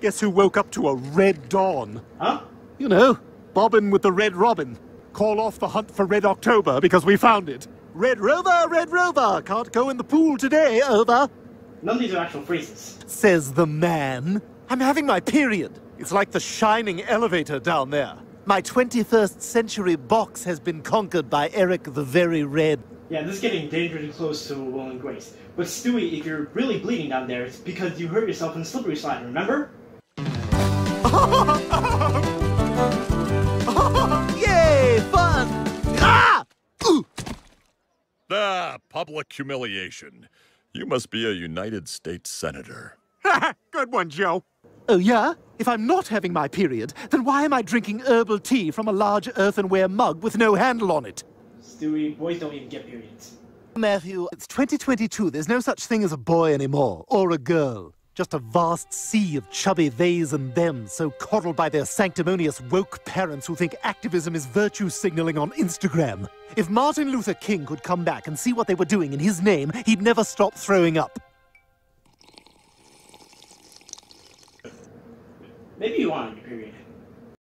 Guess who woke up to a red dawn? Huh? You know, Bobbin with the Red Robin. Call off the hunt for Red October because we found it. Red Rover, Red Rover, can't go in the pool today, over. None of these are actual phrases. Says the man. I'm having my period. It's like the shining elevator down there. My 21st century box has been conquered by Eric the Very Red. Yeah, this is getting dangerously close to Will and Grace. But Stewie, if you're really bleeding down there, it's because you hurt yourself in the slippery slide, remember? Yay, fun! Ah! Ooh. Ah, public humiliation. You must be a United States Senator. Good one, Joe. Oh, yeah? If I'm not having my period, then why am I drinking herbal tea from a large earthenware mug with no handle on it? Stewie, boys don't even get periods. Matthew, it's 2022. There's no such thing as a boy anymore, or a girl. Just a vast sea of chubby theys and thems, so coddled by their sanctimonious woke parents who think activism is virtue signaling on Instagram. If Martin Luther King could come back and see what they were doing in his name, he'd never stop throwing up. Maybe you want your period.